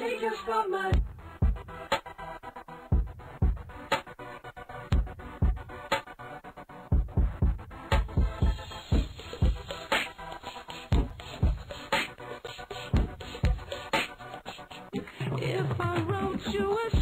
woman that can take. If I wrote you a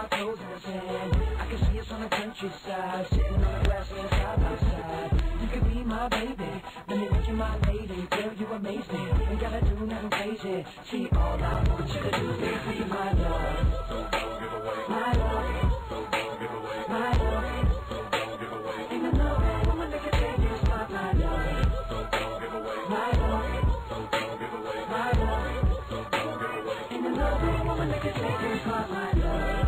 our toes in the sand. I can see us on the countryside, sitting on the grassland side by side. You could be my baby, let me make you my lady. Girl, you amaze me. Ain't gotta do nothing crazy. See, all I want you to do is be my love. Don't give away My love. Don't give away My love. Don't give away Ain't another woman that take spot, my love. Don't give away My love. Don't give away My love. Don't give away Ain't another woman that can take your spot, my